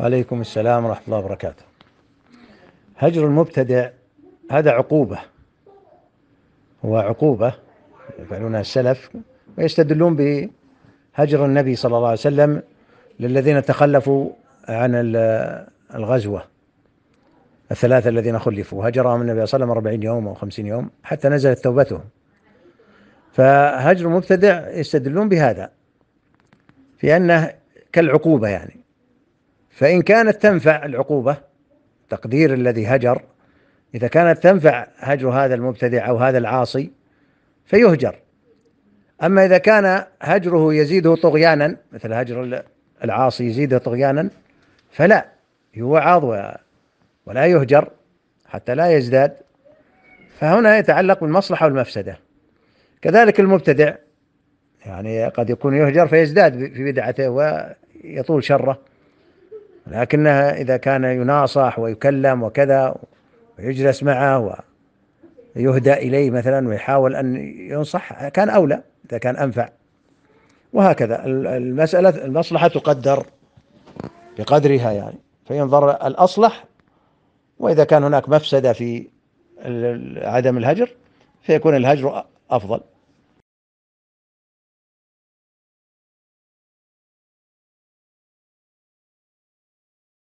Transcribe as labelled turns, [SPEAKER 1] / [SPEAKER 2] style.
[SPEAKER 1] عليكم السلام ورحمة الله وبركاته. هجر المبتدع هذا عقوبة. هو عقوبة يفعلونها السلف ويستدلون بهجر النبي صلى الله عليه وسلم للذين تخلفوا عن الغزوة. الثلاثة الذين خلفوا هجرهم النبي صلى الله عليه وسلم 40 يوم أو 50 يوم حتى نزلت توبتهم. فهجر المبتدع يستدلون بهذا في أنه كالعقوبة يعني. فإن كانت تنفع العقوبة تقدير الذي هجر إذا كانت تنفع هجر هذا المبتدع أو هذا العاصي فيهجر. أما إذا كان هجره يزيده طغيانا مثل هجر العاصي يزيده طغيانا فلا يوعظ ولا يهجر حتى لا يزداد. فهنا يتعلق بالمصلحة والمفسدة. كذلك المبتدع يعني قد يكون يهجر فيزداد في بدعته ويطول شره. لكنها إذا كان يناصح ويكلم وكذا ويجلس معه ويهدى إليه مثلا ويحاول أن ينصح كان أولى إذا كان أنفع. وهكذا المسألة المصلحة تقدر بقدرها يعني. فينظر الأصلح وإذا كان هناك مفسدة في عدم الهجر فيكون الهجر أفضل.